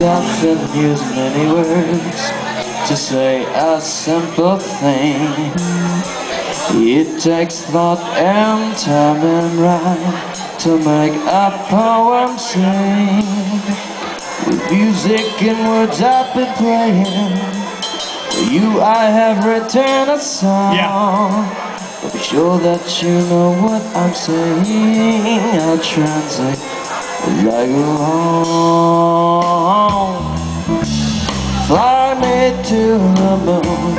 Often use many words to say a simple thing. It takes thought and time and rhyme to make a poem sing. With music and words I've been playing, for you I have written a song. Yeah. But be sure that you know what I'm saying. I'll translate a long. Fly me to the moon.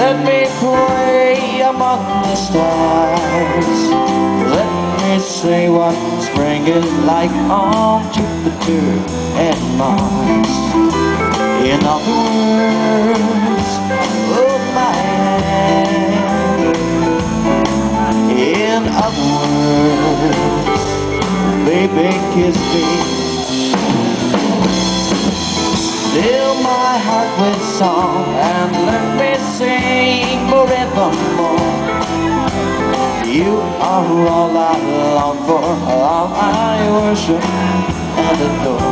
Let me play among the stars. Let me say what spring is like on Jupiter and Mars. In other words, oh, hold my hand. Baby, kiss me. Fill my heart with song and let me sing forevermore. You are all I long for, all I worship and adore.